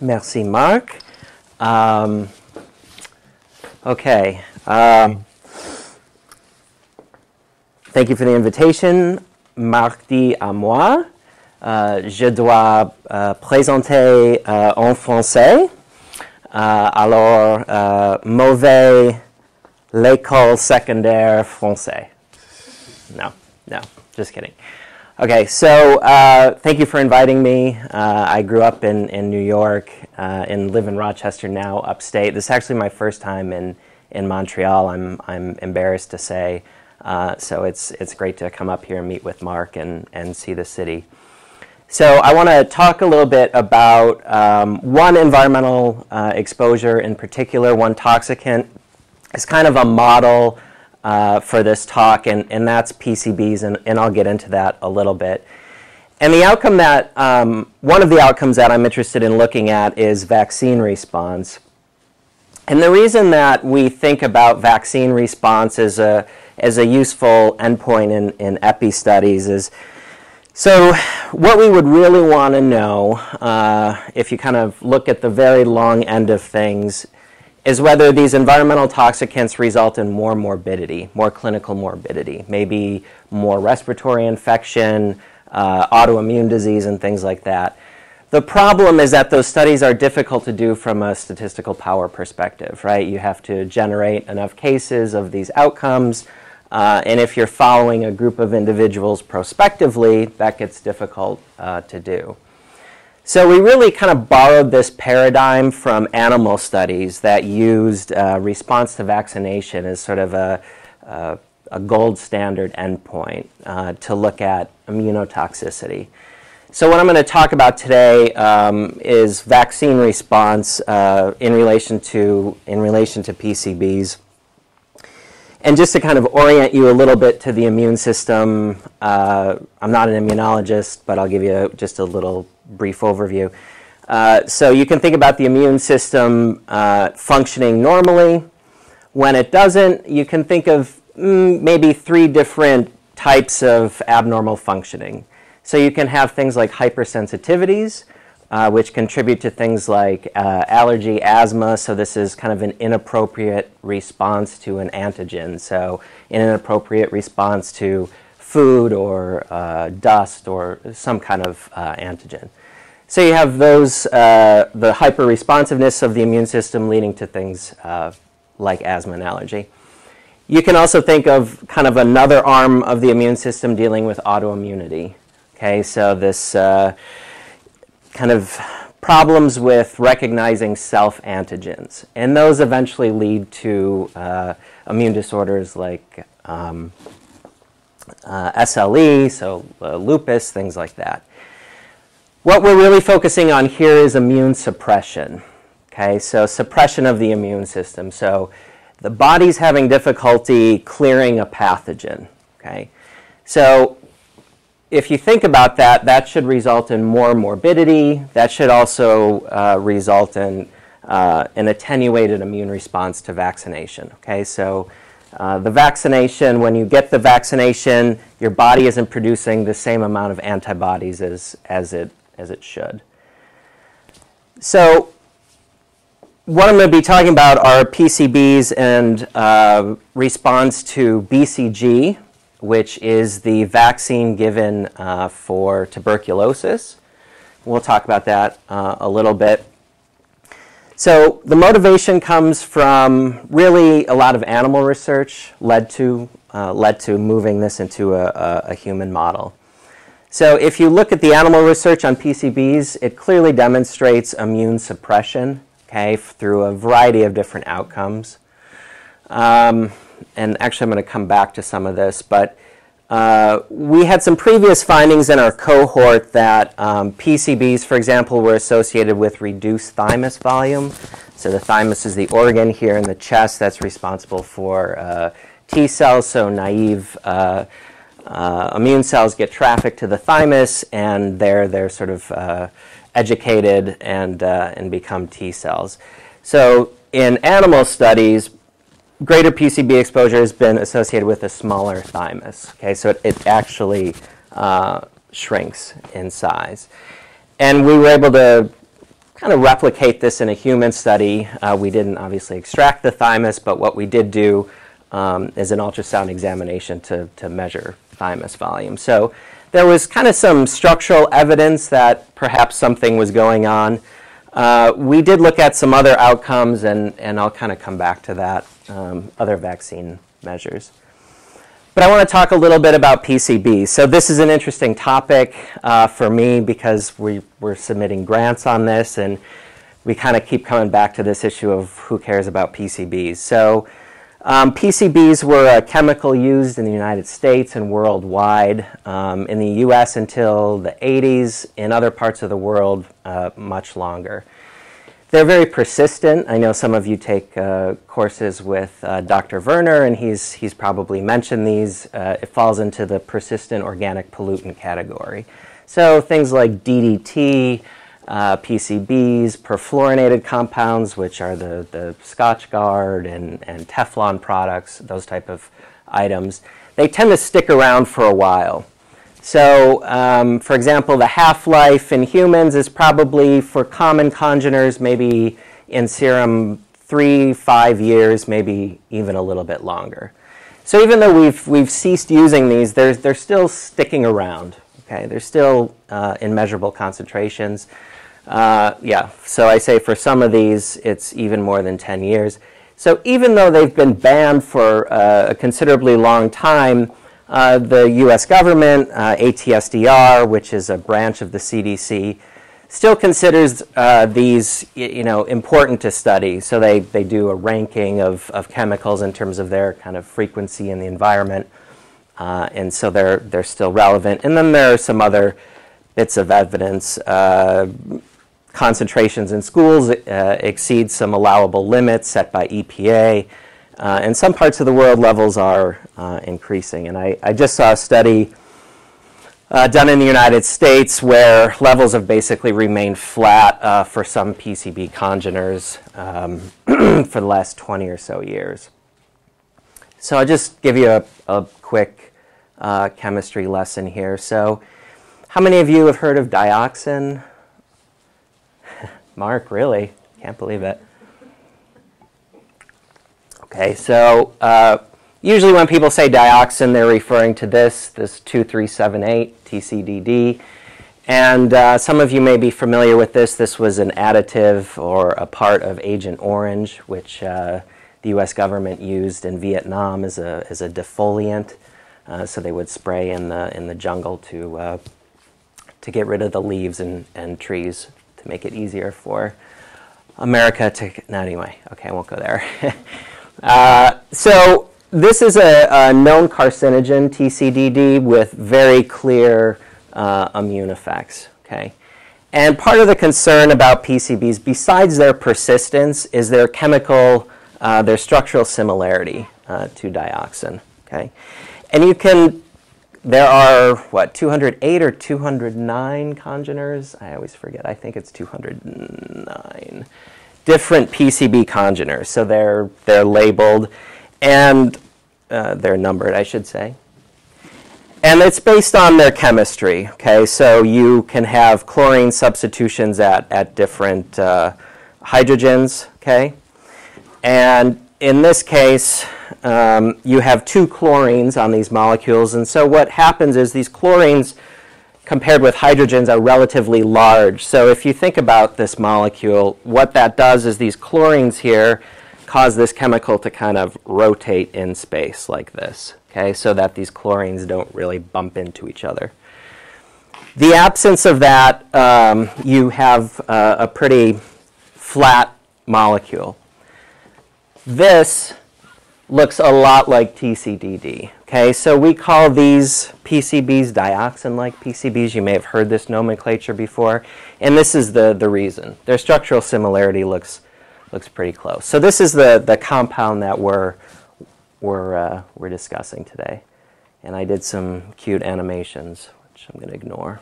Merci, Marc. Um, okay. Um, thank you for the invitation. Marc dit à moi. Uh, je dois uh, présenter uh, en français. alors, mauvais l'école secondaire français. No, no, just kidding. Okay, so uh, thank you for inviting me. Uh, I grew up in, in New York uh, and live in Rochester now, upstate. This is actually my first time in, in Montreal, I'm, I'm embarrassed to say. Uh, so it's, it's great to come up here and meet with Marc and, and see the city. So I want to talk a little bit about um, one environmental uh, exposure in particular, one toxicant. It's kind of a model uh, for this talk, and, and that's PCBs, and, and I'll get into that a little bit. And the outcome that, um, one of the outcomes that I'm interested in looking at is vaccine response. And the reason that we think about vaccine response as a, as a useful endpoint in, in epi studies is so what we would really want to know, uh, if you kind of look at the very long end of things, is whether these environmental toxicants result in more morbidity, more clinical morbidity, maybe more respiratory infection, uh, autoimmune disease, and things like that. The problem is that those studies are difficult to do from a statistical power perspective, right? You have to generate enough cases of these outcomes, uh, and if you're following a group of individuals prospectively, that gets difficult uh, to do. So we really kind of borrowed this paradigm from animal studies that used uh, response to vaccination as sort of a, a, a gold standard endpoint uh, to look at immunotoxicity. So what I'm going to talk about today um, is vaccine response uh, in relation to in relation to PCBs. And just to kind of orient you a little bit to the immune system, uh, I'm not an immunologist, but I'll give you just a little brief overview. Uh, so you can think about the immune system uh, functioning normally. When it doesn't, you can think of mm, maybe three different types of abnormal functioning. So you can have things like hypersensitivities, uh, which contribute to things like uh, allergy, asthma. So this is kind of an inappropriate response to an antigen. So an inappropriate response to food or uh, dust or some kind of uh, antigen. So you have those, uh, the hyper-responsiveness of the immune system leading to things uh, like asthma and allergy. You can also think of kind of another arm of the immune system dealing with autoimmunity. Okay, so this uh, kind of problems with recognizing self-antigens. And those eventually lead to uh, immune disorders like um, uh, SLE, so uh, lupus, things like that. What we're really focusing on here is immune suppression. Okay, so suppression of the immune system. So the body's having difficulty clearing a pathogen. Okay, so if you think about that, that should result in more morbidity. That should also uh, result in uh, an attenuated immune response to vaccination. Okay, so uh, the vaccination, when you get the vaccination, your body isn't producing the same amount of antibodies as, as it as it should. So what I'm going to be talking about are PCBs and uh, response to BCG, which is the vaccine given uh, for tuberculosis. We'll talk about that uh, a little bit. So the motivation comes from really a lot of animal research led to, uh, led to moving this into a, a, a human model. So if you look at the animal research on PCBs, it clearly demonstrates immune suppression, okay, through a variety of different outcomes. Um, and actually, I'm going to come back to some of this, but uh, we had some previous findings in our cohort that um, PCBs, for example, were associated with reduced thymus volume. So the thymus is the organ here in the chest that's responsible for uh, T cells, so naive uh, uh, immune cells get trafficked to the thymus, and there they're sort of uh, educated and, uh, and become T cells. So in animal studies, greater PCB exposure has been associated with a smaller thymus. Okay, so it, it actually uh, shrinks in size. And we were able to kind of replicate this in a human study. Uh, we didn't obviously extract the thymus, but what we did do um, is an ultrasound examination to, to measure thymus volume. So there was kind of some structural evidence that perhaps something was going on. Uh, we did look at some other outcomes, and, and I'll kind of come back to that, um, other vaccine measures. But I want to talk a little bit about PCBs. So this is an interesting topic uh, for me because we, we're submitting grants on this, and we kind of keep coming back to this issue of who cares about PCBs. So um, PCBs were a chemical used in the United States and worldwide. Um, in the US until the 80s, in other parts of the world, uh, much longer. They're very persistent. I know some of you take uh, courses with uh, Dr. Verner, and he's, he's probably mentioned these. Uh, it falls into the persistent organic pollutant category. So things like DDT, uh, PCBs, perfluorinated compounds, which are the, the Scotchgard and, and Teflon products, those type of items, they tend to stick around for a while. So, um, for example, the half-life in humans is probably for common congeners, maybe in serum three, five years, maybe even a little bit longer. So even though we've, we've ceased using these, they're, they're still sticking around. Okay, they're still uh, in measurable concentrations. Uh, yeah, so I say for some of these, it's even more than 10 years. So even though they've been banned for uh, a considerably long time, uh, the US government, uh, ATSDR, which is a branch of the CDC, still considers uh, these you know, important to study. So they, they do a ranking of, of chemicals in terms of their kind of frequency in the environment. Uh, and so they're, they're still relevant. And then there are some other bits of evidence. Uh, concentrations in schools uh, exceed some allowable limits set by EPA. Uh, in some parts of the world, levels are uh, increasing. And I, I, just saw a study uh, done in the United States where levels have basically remained flat uh, for some PCB congeners um, for the last 20 or so years. So I'll just give you a, a quick uh, chemistry lesson here. So how many of you have heard of dioxin? Marc, really? Can't believe it. Okay, so uh, usually when people say dioxin, they're referring to this, this 2378 TCDD. And uh, some of you may be familiar with this. This was an additive or a part of Agent Orange, which uh, the US government used in Vietnam as a, as a defoliant. Uh, so they would spray in the, in the jungle to, uh, to get rid of the leaves and, and trees to make it easier for America to. No, anyway, okay, I won't go there. Uh, so this is a, a, known carcinogen, TCDD, with very clear uh, immune effects. Okay, and part of the concern about PCBs, besides their persistence, is their chemical, uh, their structural similarity uh, to dioxin. Okay, and you can. There are what 208 or 209 congeners. I always forget. I think it's 209 different PCB congeners. So they're, they're labeled and uh, they're numbered, I should say. And it's based on their chemistry, okay? So you can have chlorine substitutions at, at different uh, hydrogens, okay? And in this case, um, you have two chlorines on these molecules. And so what happens is these chlorines compared with hydrogens are relatively large. So if you think about this molecule, what that does is these chlorines here cause this chemical to kind of rotate in space like this, okay, so that these chlorines don't really bump into each other. The absence of that, um, you have uh, a pretty flat molecule. This looks a lot like TCDD. Okay, so we call these PCBs dioxin-like PCBs. You may have heard this nomenclature before, and this is the, the reason. Their structural similarity looks, looks pretty close. So this is the, the compound that we're, we're, uh, we're discussing today. And I did some cute animations, which I'm going to ignore.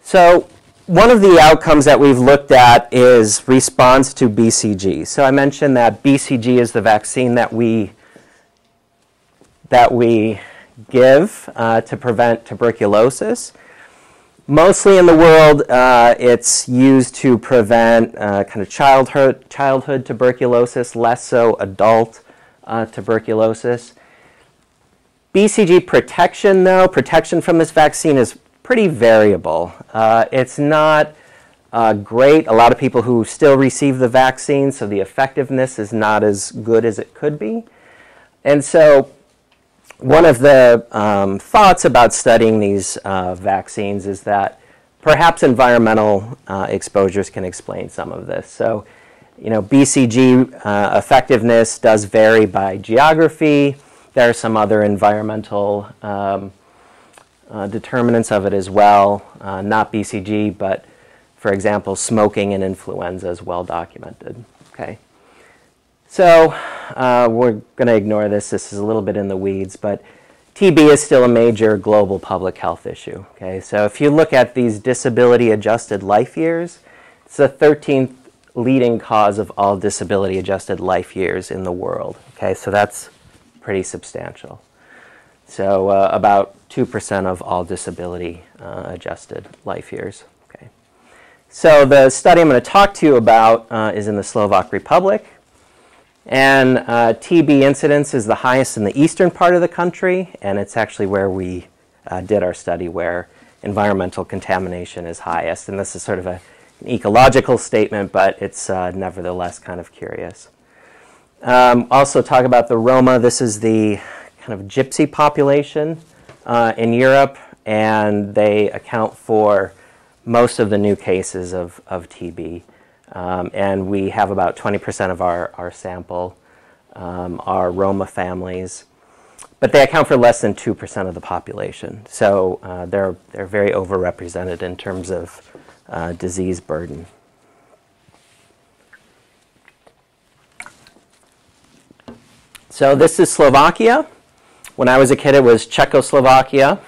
So one of the outcomes that we've looked at is response to BCG. So I mentioned that BCG is the vaccine that we that we give uh, to prevent tuberculosis. Mostly in the world, uh, it's used to prevent uh, kind of childhood, childhood tuberculosis, less so adult uh, tuberculosis. BCG protection, though, protection from this vaccine is pretty variable. Uh, it's not uh, great. A lot of people who still receive the vaccine, so the effectiveness is not as good as it could be. And so one of the um, thoughts about studying these uh, vaccines is that perhaps environmental uh, exposures can explain some of this. So, you know, BCG uh, effectiveness does vary by geography. There are some other environmental um, uh, determinants of it as well, uh, not BCG, but for example, smoking and influenza is well documented. Okay. So uh, we're going to ignore this. This is a little bit in the weeds, but TB is still a major global public health issue. Okay, so if you look at these disability-adjusted life years, it's the 13th leading cause of all disability-adjusted life years in the world. Okay, so that's pretty substantial. So uh, about 2% of all disability-adjusted uh, life years. Okay, so the study I'm going to talk to you about uh, is in the Slovak Republic. And uh, TB incidence is the highest in the eastern part of the country, and it's actually where we uh, did our study where environmental contamination is highest. And this is sort of a, an ecological statement, but it's uh, nevertheless kind of curious. Um, also talk about the Roma. This is the kind of gypsy population uh, in Europe, and they account for most of the new cases of, of TB. Um, and we have about 20% of our, our sample um, are Roma families. But they account for less than 2% of the population. So uh, they're, they're very overrepresented in terms of uh, disease burden. So this is Slovakia. When I was a kid, it was Czechoslovakia.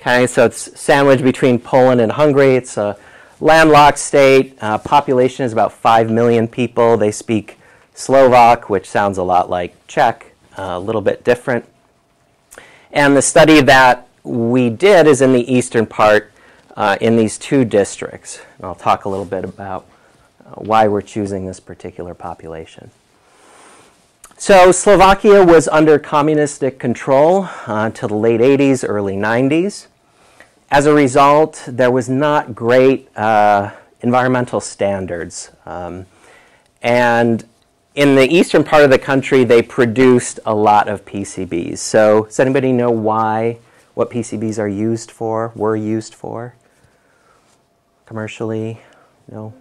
Okay, so it's sandwiched between Poland and Hungary. It's a landlocked state. Uh, population is about 5 million people. They speak Slovak, which sounds a lot like Czech, uh, a little bit different. And the study that we did is in the eastern part uh, in these two districts. And I'll talk a little bit about uh, why we're choosing this particular population. So Slovakia was under communistic control uh, until the late 80s, early 90s. As a result, there was not great uh, environmental standards. Um, and in the eastern part of the country, they produced a lot of PCBs. So, does anybody know why, what PCBs are used for, were used for? Commercially? No?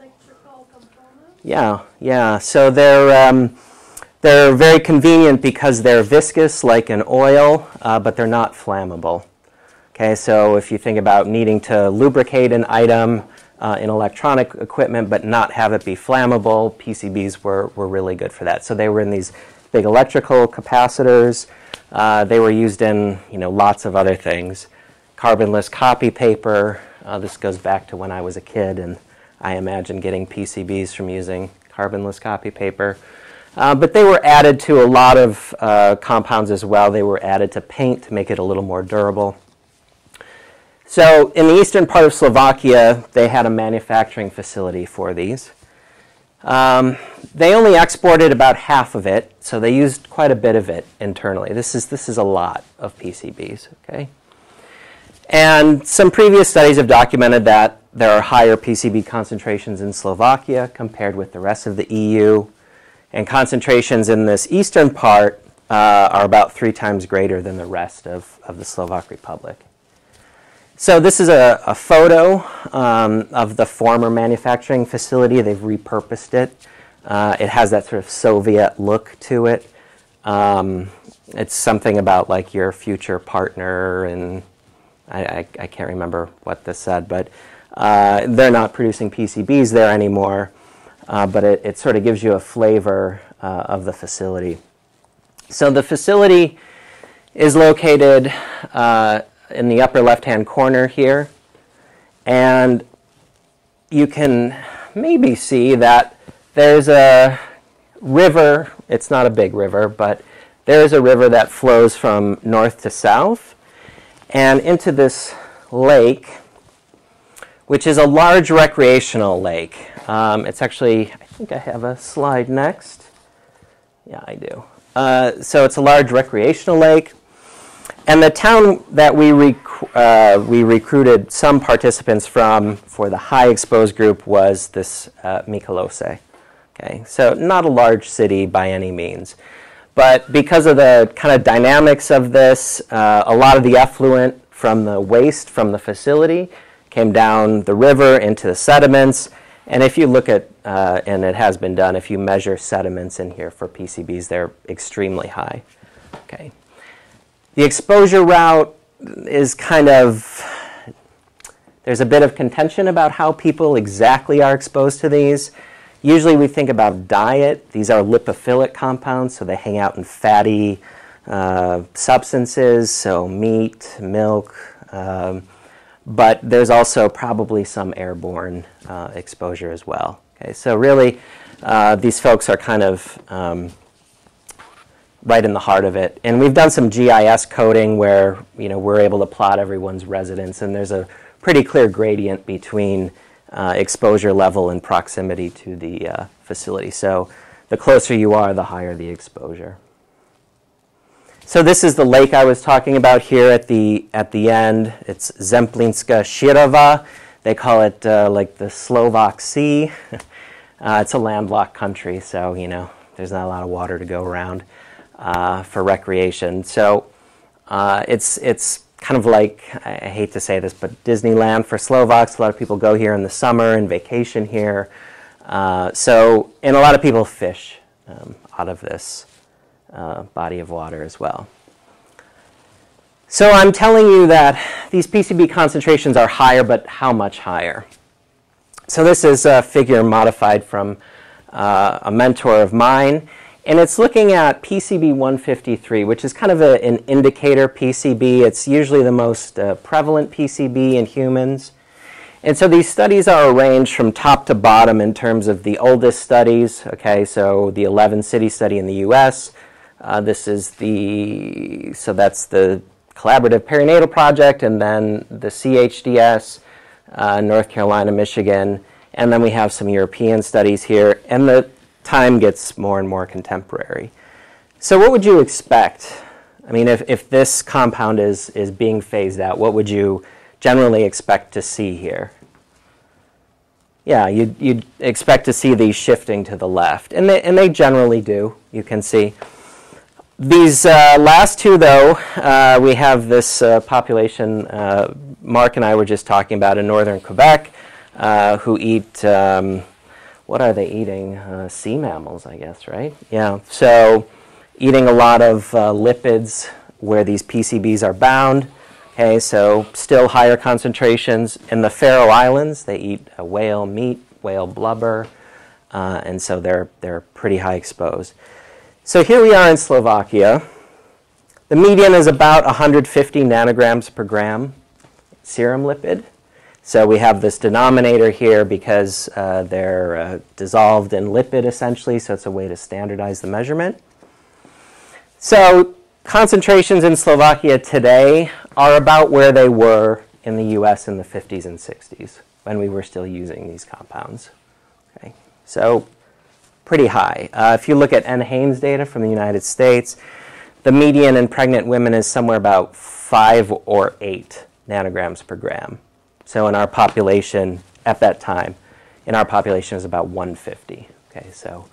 Yeah, yeah. So they're, um, they're very convenient because they're viscous like an oil, uh, but they're not flammable. Okay, so if you think about needing to lubricate an item uh, in electronic equipment but not have it be flammable, PCBs were, were really good for that. So they were in these big electrical capacitors. Uh, they were used in you know lots of other things. Carbonless copy paper. Uh, this goes back to when I was a kid and I imagine getting PCBs from using carbonless copy paper. Uh, but they were added to a lot of uh, compounds as well. They were added to paint to make it a little more durable. So in the eastern part of Slovakia, they had a manufacturing facility for these. Um, they only exported about half of it, so they used quite a bit of it internally. This is, this is a lot of PCBs, okay? And some previous studies have documented that there are higher PCB concentrations in Slovakia compared with the rest of the EU. And concentrations in this eastern part uh, are about three times greater than the rest of, of the Slovak Republic. So this is a, a photo um, of the former manufacturing facility. They've repurposed it. Uh, it has that sort of Soviet look to it. Um, it's something about like your future partner, and I, I, I can't remember what this said, but uh, they're not producing PCBs there anymore. Uh, but it, it, sort of gives you a flavor uh, of the facility. So the facility is located uh, in the upper left-hand corner here. And you can maybe see that there's a river. It's not a big river, but there is a river that flows from north to south. And into this lake which is a large recreational lake. Um, it's actually, I think I have a slide next. Yeah, I do. Uh, so it's a large recreational lake. And the town that we, rec- uh, we recruited some participants from for the high exposed group was this uh. Okay, so not a large city by any means. But because of the kind of dynamics of this, uh, a lot of the effluent from the waste from the facility came down the river into the sediments. And if you look at, uh, and it has been done, if you measure sediments in here for PCBs, they're extremely high. Okay. The exposure route is kind of, there's a bit of contention about how people exactly are exposed to these. Usually we think about diet. These are lipophilic compounds, so they hang out in fatty uh, substances, so meat, milk. Um, but there's also probably some airborne uh, exposure as well. Okay, so really, uh, these folks are kind of um, right in the heart of it. And we've done some GIS coding where you know we're able to plot everyone's residence, and there's a pretty clear gradient between uh, exposure level and proximity to the uh, facility. So the closer you are, the higher the exposure. So this is the lake I was talking about here at the at the end. It's Zemplinska Sirava. They call it uh, like the Slovak Sea. Uh, it's a landlocked country, so you know there's not a lot of water to go around uh, for recreation. So uh, it's it's kind of like I hate to say this, but Disneyland for Slovaks. A lot of people go here in the summer and vacation here. Uh, so and a lot of people fish um, out of this uh, body of water as well. So I'm telling you that these PCB concentrations are higher, but how much higher? So this is a figure modified from uh, a mentor of mine. And it's looking at PCB 153, which is kind of a, an indicator PCB. It's usually the most uh, prevalent PCB in humans. And so these studies are arranged from top to bottom in terms of the oldest studies. Okay, so the 11 city study in the US. Uh, this is the, so that's the collaborative perinatal project, and then the CHDS, uh, North Carolina, Michigan. And then we have some European studies here. And the time gets more and more contemporary. So what would you expect? I mean, if, if this compound is, is being phased out, what would you generally expect to see here? Yeah, you'd, you'd expect to see these shifting to the left, and they, and they generally do, you can see. These uh, last two, though, uh, we have this uh, population uh, Marc and I were just talking about in northern Quebec uh, who eat um, what are they eating? Uh, sea mammals, I guess, right? Yeah. So, eating a lot of lipids where these PCBs are bound. Okay, so still higher concentrations. In the Faroe Islands, they eat whale meat, whale blubber, and so they're, they're pretty high exposed. So here we are in Slovakia. The median is about 150 nanograms per gram serum lipid. So we have this denominator here because uh, they're uh, dissolved in lipid essentially, so it's a way to standardize the measurement. So concentrations in Slovakia today are about where they were in the US in the 50s and 60s when we were still using these compounds. Okay. So pretty high. Uh, if you look at NHANES data from the United States, the median in pregnant women is somewhere about 5 or 8 nanograms per gram. So in our population at that time, in our population is about 150. Okay, so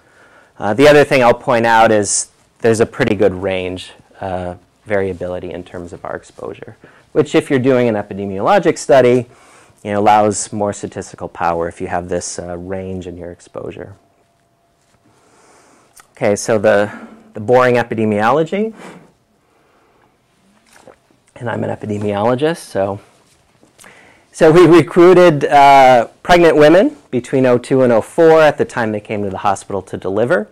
uh, the other thing I'll point out is there's a pretty good range uh, variability in terms of our exposure, which if you're doing an epidemiologic study, you know, allows more statistical power if you have this uh, range in your exposure. Okay, so the, the boring epidemiology, and I'm an epidemiologist, so so we recruited uh, pregnant women between 02 and 04 at the time they came to the hospital to deliver.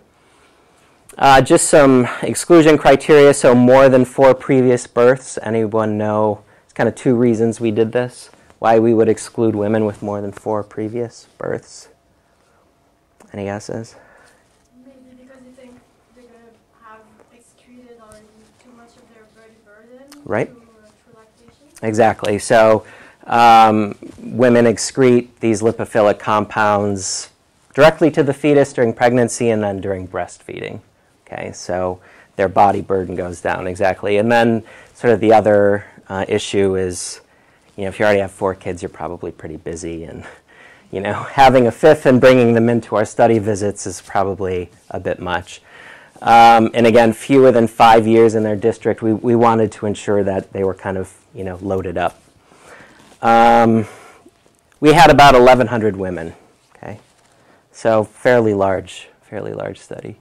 Uh, just some exclusion criteria, so more than four previous births. Anyone know? It's kind of two reasons we did this. Why we would exclude women with more than four previous births. Any guesses? Maybe because you think they're going to have excreted already too much of their body burden right. Exactly. So um, women excrete these lipophilic compounds directly to the fetus during pregnancy and then during breastfeeding. Okay, so their body burden goes down exactly. And then, sort of, the other uh, issue is, you know, if you already have four kids, you're probably pretty busy, and you know, having a fifth and bringing them into our study visits is probably a bit much. Um, and again, fewer than five years in their district, we, we wanted to ensure that they were kind of, you know, loaded up. Um, we had about 1,100 women, okay? So fairly large, fairly large study.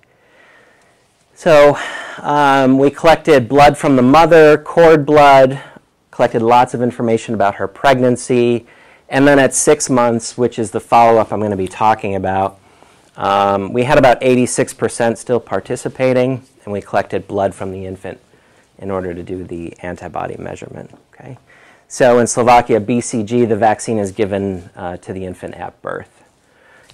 So um, we collected blood from the mother, cord blood, collected lots of information about her pregnancy, and then at six months, which is the follow-up I'm going to be talking about, um, we had about 86% still participating, and we collected blood from the infant in order to do the antibody measurement. Okay, so in Slovakia, BCG, the vaccine is given uh, to the infant at birth,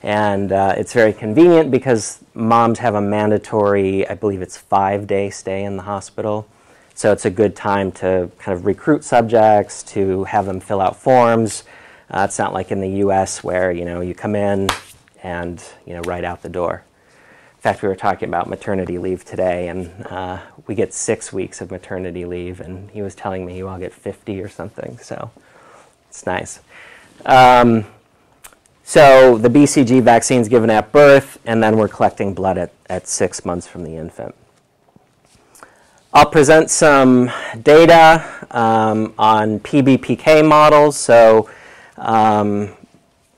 and uh, it's very convenient because moms have a mandatory, I believe it's five-day stay in the hospital. So it's a good time to kind of recruit subjects, to have them fill out forms. Uh, it's not like in the U.S. where you know you come in, and you know right out the door. In fact, we were talking about maternity leave today, and uh, we get six weeks of maternity leave, and he was telling me you all get 50 or something, so it's nice. Um, so the BCG vaccine is given at birth, and then we're collecting blood at, at six months from the infant. I'll present some data um, on PBPK models. So um,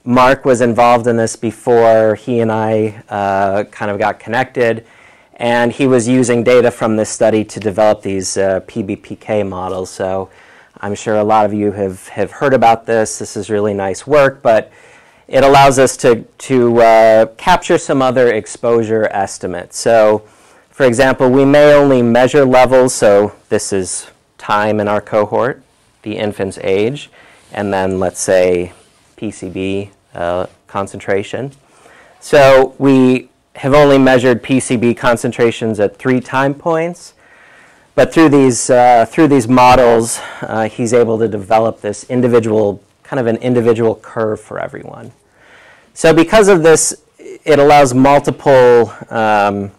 Marc was involved in this before he and I uh, kind of got connected. And he was using data from this study to develop these uh, PBPK models. So I'm sure a lot of you have, have heard about this. This is really nice work, but it allows us to, to uh, capture some other exposure estimates. So, for example, we may only measure levels, so this is time in our cohort, the infant's age, and then let's say PCB uh, concentration. So we have only measured PCB concentrations at three time points, but through these, uh, through these models, uh, he's able to develop this individual, kind of an individual curve for everyone. So because of this, it allows multiple um,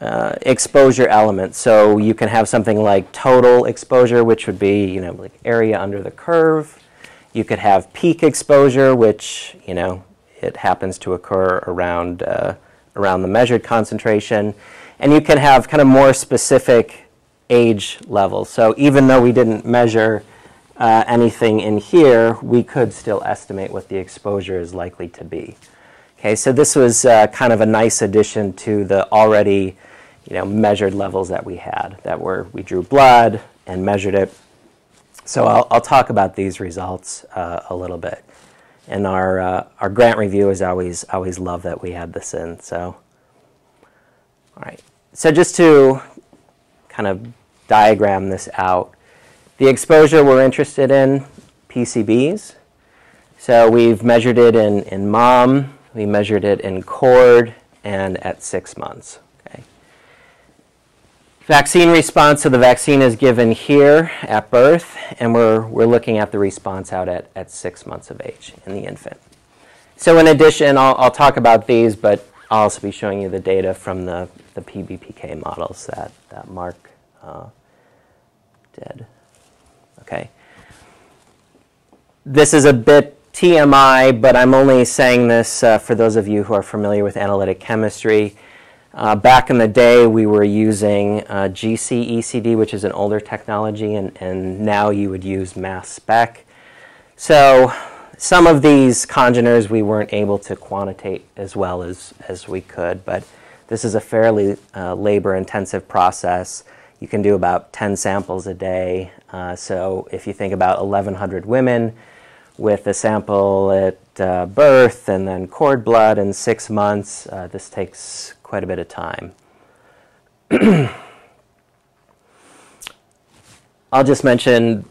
uh, exposure elements. So you can have something like total exposure, which would be, you know, like area under the curve. You could have peak exposure, which, you know, it happens to occur around, uh, around the measured concentration. And you can have kind of more specific age levels. So even though we didn't measure uh, anything in here, we could still estimate what the exposure is likely to be. Okay, so this was uh, kind of a nice addition to the already you know, measured levels that we had, that were, we drew blood and measured it so I'll, I'll talk about these results uh, a little bit. And our, uh, our grant reviewers always, always love that we had this in. So, all right. So just to kind of diagram this out, the exposure we're interested in, PCBs. So we've measured it in, in mom, we measured it in cord, and at six months. Vaccine response, so the vaccine is given here at birth, and we're, we're looking at the response out at, at six months of age in the infant. So in addition, I'll, I'll talk about these, but I'll also be showing you the data from the, the PBPK models that, that Marc uh, did. Okay. This is a bit TMI, but I'm only saying this uh, for those of you who are familiar with analytic chemistry. Uh, back in the day, we were using uh, GC ECD, which is an older technology, and, and now you would use mass spec. So some of these congeners we weren't able to quantitate as well as, as we could, but this is a fairly uh, labor-intensive process. You can do about 10 samples a day. Uh, so if you think about 1,100 women with a sample at uh, birth and then cord blood in six months, uh, this takes quite a bit of time. I'll just mention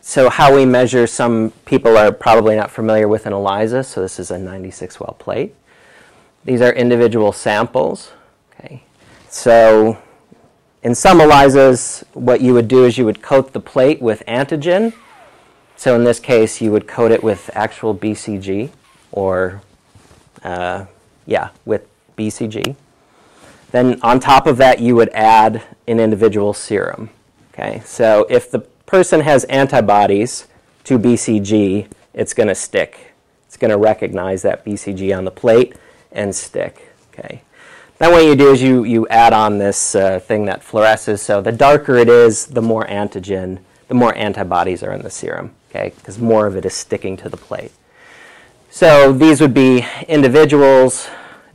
so how we measure some people are probably not familiar with an ELISA so this is a 96 well plate these are individual samples okay so in some ELISAs what you would do is you would coat the plate with antigen so in this case, you would coat it with actual BCG or, uh, yeah, with BCG. Then on top of that, you would add an individual serum. Okay, so if the person has antibodies to BCG, it's going to stick. It's going to recognize that BCG on the plate and stick. Okay. Then what you do is you, you add on this uh, thing that fluoresces. So the darker it is, the more antigen, the more antibodies are in the serum. Okay, because more of it is sticking to the plate. So these would be individuals,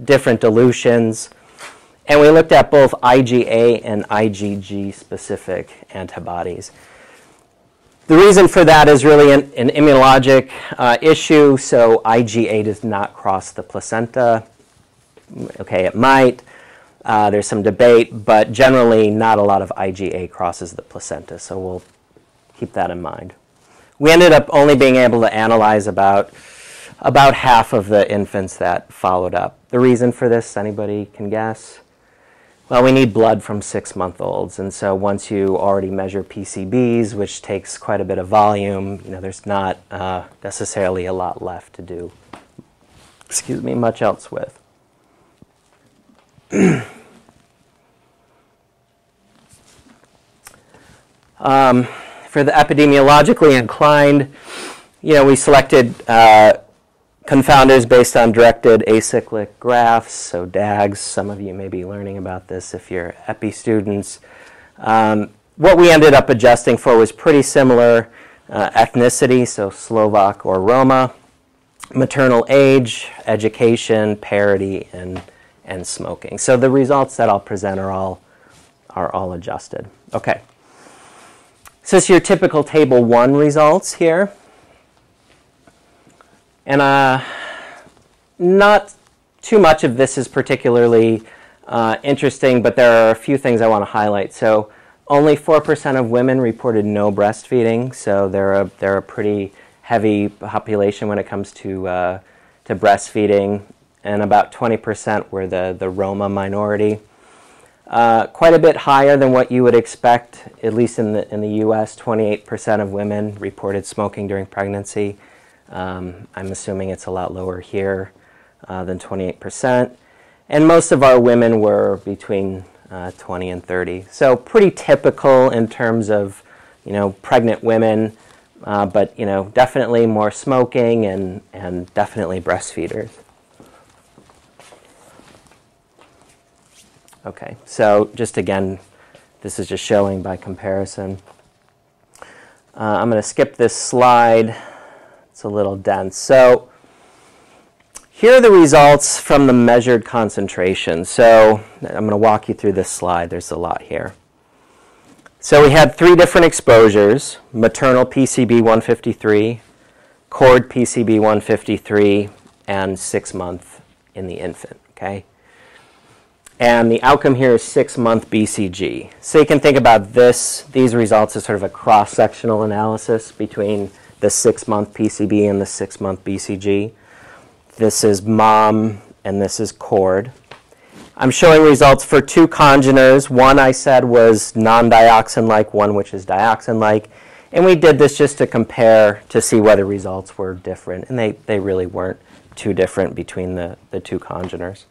different dilutions, and we looked at both IgA and IgG specific antibodies. The reason for that is really an, an immunologic uh, issue. So IgA does not cross the placenta. Okay, it might. Uh, there's some debate, but generally not a lot of IgA crosses the placenta. So we'll keep that in mind. We ended up only being able to analyze about about half of the infants that followed up. The reason for this, anybody can guess? Well, we need blood from six month olds. And so once you already measure PCBs, which takes quite a bit of volume, you know, there's not uh, necessarily a lot left to do, excuse me, much else with. um, for the epidemiologically inclined, you know, we selected uh, confounders based on directed acyclic graphs, so DAGs. Some of you may be learning about this if you're EPI students. Um, what we ended up adjusting for was pretty similar uh, ethnicity, so Slovak or Roma, maternal age, education, parity, and, and smoking. So the results that I'll present are all, are all adjusted. Okay. So is your typical table one results here. And uh, not too much of this is particularly uh, interesting, but there are a few things I want to highlight. So only 4% of women reported no breastfeeding, so they're a, they're a pretty heavy population when it comes to, uh, to breastfeeding, and about 20% were the, the Roma minority. Uh, quite a bit higher than what you would expect, at least in the, in the US. 28% of women reported smoking during pregnancy. Um, I'm assuming it's a lot lower here uh, than 28%. And most of our women were between uh, 20 and 30. So pretty typical in terms of, you know, pregnant women, uh, but, you know, definitely more smoking and, and definitely breastfeeders. Okay, so just again, this is just showing by comparison. Uh, I'm going to skip this slide. It's a little dense. So here are the results from the measured concentration. So I'm going to walk you through this slide. There's a lot here. So we had three different exposures, maternal PCB 153, cord PCB 153, and six month in the infant, okay? And the outcome here is six month BCG. So you can think about this, these results as sort of a cross-sectional analysis between the six month PCB and the six month BCG. This is mom and this is cord. I'm showing results for two congeners. One I said was non-dioxin-like, one which is dioxin-like. And we did this just to compare to see whether results were different. And they, they really weren't too different between the, the two congeners.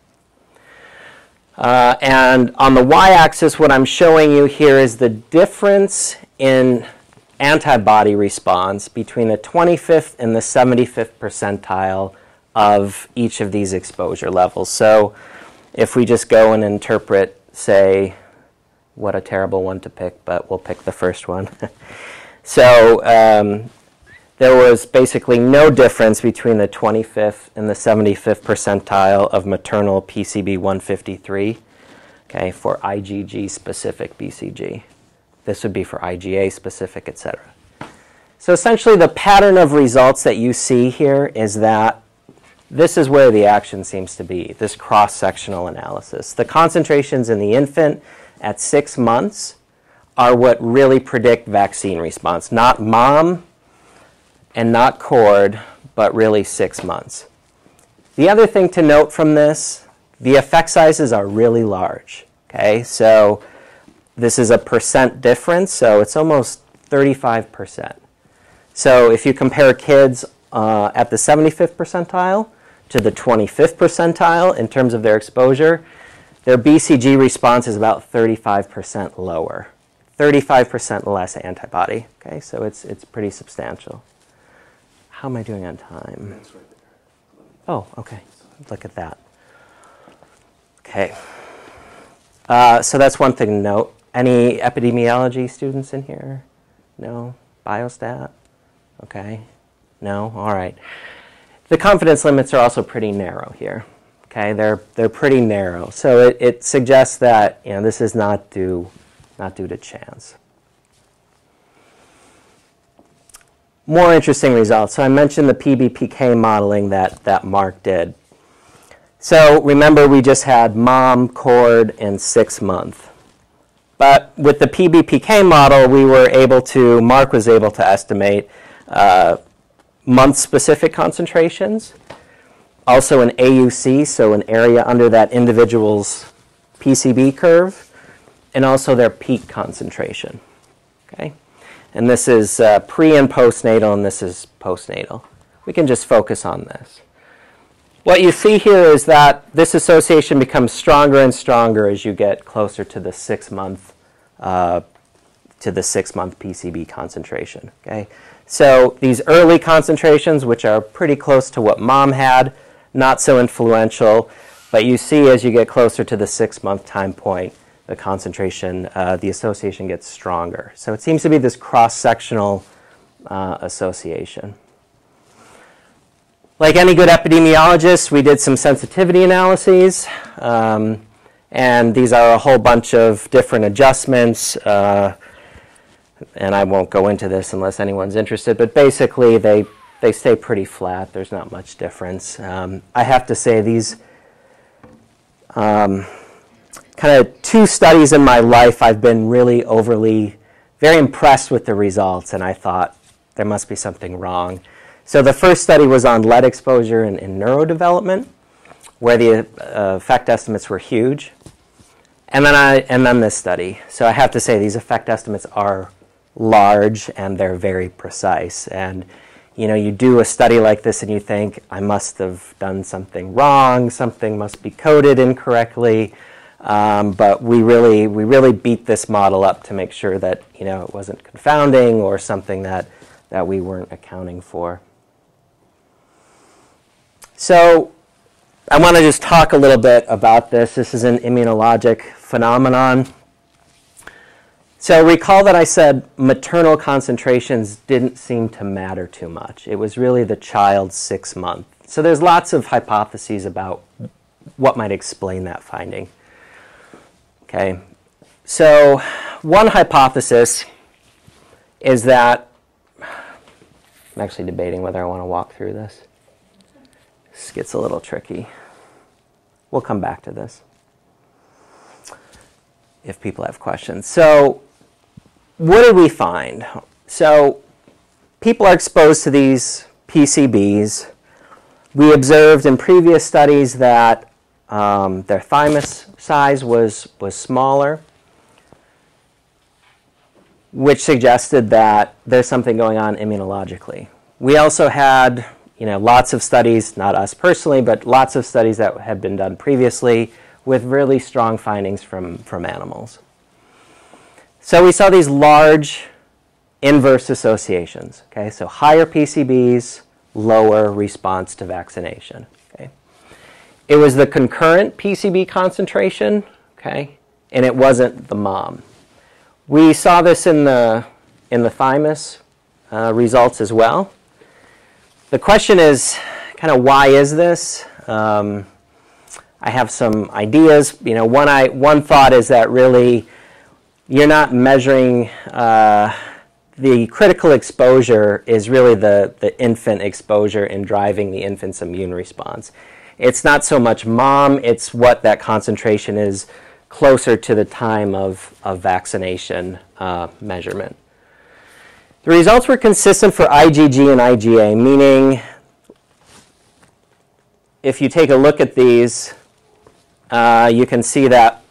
Uh, and on the y-axis, what I'm showing you here is the difference in antibody response between the 25th and the 75th percentile of each of these exposure levels. So if we just go and interpret, say, what a terrible one to pick, but we'll pick the first one. so um, there was basically no difference between the 25th and the 75th percentile of maternal PCB 153 okay, for IgG specific BCG. This would be for IgA specific, etc. So essentially the pattern of results that you see here is that this is where the action seems to be, this cross-sectional analysis. The concentrations in the infant at six months are what really predict vaccine response, not mom and not cord, but really six months. The other thing to note from this, the effect sizes are really large. Okay, so this is a percent difference, so it's almost 35%. So if you compare kids uh, at the 75th percentile to the 25th percentile in terms of their exposure, their BCG response is about 35% lower, 35% less antibody. Okay, so it's, it's pretty substantial. How am I doing on time? Oh, okay. Look at that. Okay. Uh, so that's one thing to note. Any epidemiology students in here? No? Biostat? Okay. No? All right. The confidence limits are also pretty narrow here. Okay, they're, they're pretty narrow. So it, it suggests that you know, this is not due, not due to chance. More interesting results. So I mentioned the PBPK modeling that, that Marc did. So remember we just had mom, cord, and six month. But with the PBPK model, we were able to, Marc was able to estimate uh, month-specific concentrations, also an AUC, so an area under that individual's PCB curve, and also their peak concentration. Okay, and this is uh, pre and postnatal, and this is postnatal. We can just focus on this. What you see here is that this association becomes stronger and stronger as you get closer to the six month uh, to the six month PCB concentration. Okay, so these early concentrations, which are pretty close to what mom had, not so influential, but you see as you get closer to the six month time point, the concentration, uh, the association gets stronger. So it seems to be this cross sectional uh, association. Like any good epidemiologist, we did some sensitivity analyses. Um, and these are a whole bunch of different adjustments. Uh, and I won't go into this unless anyone's interested, but basically they, they stay pretty flat. There's not much difference. Um, I have to say these um, kind of two studies in my life I've been really overly, very impressed with the results, and I thought there must be something wrong. So the first study was on lead exposure in, in neurodevelopment, where the uh, effect estimates were huge. And then, I, and then this study. So I have to say these effect estimates are large and they're very precise. And you know, you do a study like this and you think, I must have done something wrong, something must be coded incorrectly. Um, but we really, we really beat this model up to make sure that you know, it wasn't confounding or something that, that we weren't accounting for. So I want to just talk a little bit about this. This is an immunologic phenomenon. So recall that I said maternal concentrations didn't seem to matter too much. It was really the child's six month. So there's lots of hypotheses about what might explain that finding. Okay, so one hypothesis is that I'm actually debating whether I want to walk through this. This gets a little tricky. We'll come back to this if people have questions. So what did we find? So people are exposed to these PCBs. We observed in previous studies that um, their thymus size was, was smaller, which suggested that there's something going on immunologically. We also had you know, lots of studies, not us personally, but lots of studies that have been done previously with really strong findings from, from animals. So we saw these large inverse associations. Okay, so higher PCBs, lower response to vaccination. Okay, it was the concurrent PCB concentration. Okay, and it wasn't the mom. We saw this in the in the thymus uh, results as well. The question is kind of why is this? Um, I have some ideas. You know, one I one thought is that really you're not measuring uh, the critical exposure is really the, the infant exposure in driving the infant's immune response. It's not so much mom, it's what that concentration is closer to the time of, of vaccination uh, measurement. The results were consistent for IgG and IgA, meaning if you take a look at these, uh, you can see that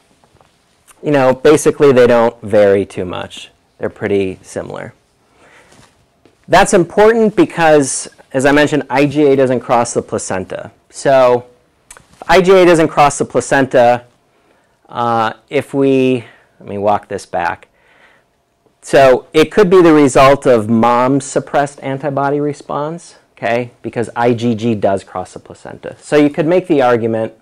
you know, basically they don't vary too much. They're pretty similar. That's important because, as I mentioned, IgA doesn't cross the placenta. So, IgA doesn't cross the placenta, uh, if we, let me walk this back. So, it could be the result of mom's suppressed antibody response, okay, because IgG does cross the placenta. So, you could make the argument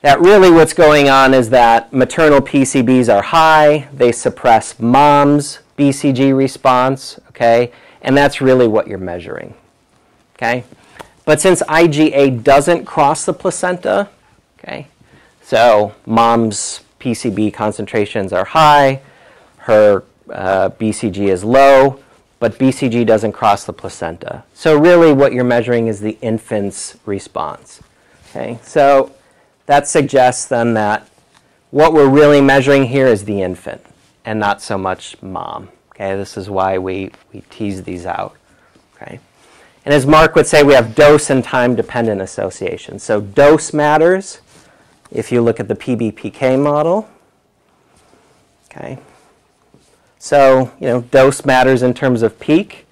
that really what's going on is that maternal PCBs are high, they suppress mom's BCG response, okay? And that's really what you're measuring, okay? But since IgA doesn't cross the placenta, okay, so mom's PCB concentrations are high, her uh, BCG is low, but BCG doesn't cross the placenta. So really what you're measuring is the infant's response, okay? So that suggests then that what we're really measuring here is the infant and not so much mom. Okay, this is why we, we tease these out. Okay. And as Marc would say, we have dose and time dependent associations. So dose matters if you look at the PBPK model. Okay. So, you know, dose matters in terms of peak.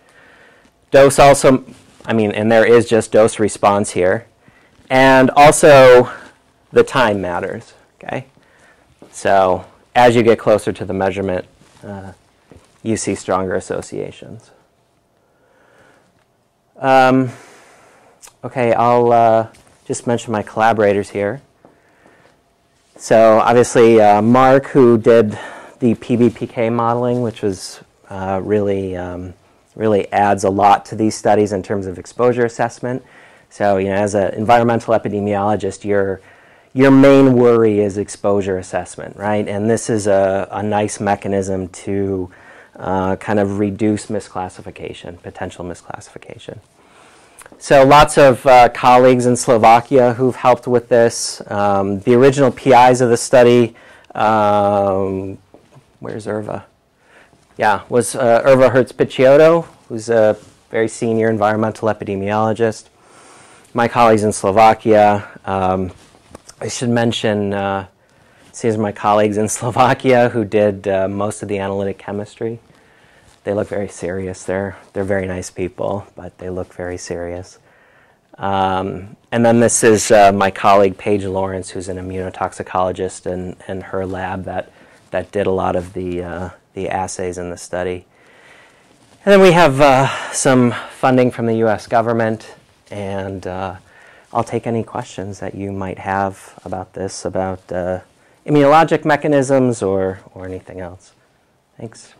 Dose also, I mean, and there is just dose response here. And also the time matters. Okay, so as you get closer to the measurement, uh, you see stronger associations. Um, okay, I'll uh, just mention my collaborators here. So obviously, uh, Marc, who did the PBPK modeling, which was uh, really um, really adds a lot to these studies in terms of exposure assessment. So, you know, as an environmental epidemiologist, you're your main worry is exposure assessment, right? And this is a, a nice mechanism to uh, kind of reduce misclassification, potential misclassification. So lots of uh, colleagues in Slovakia who've helped with this. Um, the original PIs of the study, um, where's Irva? Yeah, was uh, Irva Hertz-Picciotto, who's a very senior environmental epidemiologist. My colleagues in Slovakia, um, I should mention uh, these are my colleagues in Slovakia who did uh, most of the analytic chemistry. They look very serious. They're, they're very nice people, but they look very serious. Um, and then this is uh, my colleague Paige Lawrence, who's an immunotoxicologist, and, and her lab that, that did a lot of the, uh, the assays in the study. And then we have uh, some funding from the US government and uh, I'll take any questions that you might have about this, about uh, immunologic mechanisms or, or anything else. Thanks.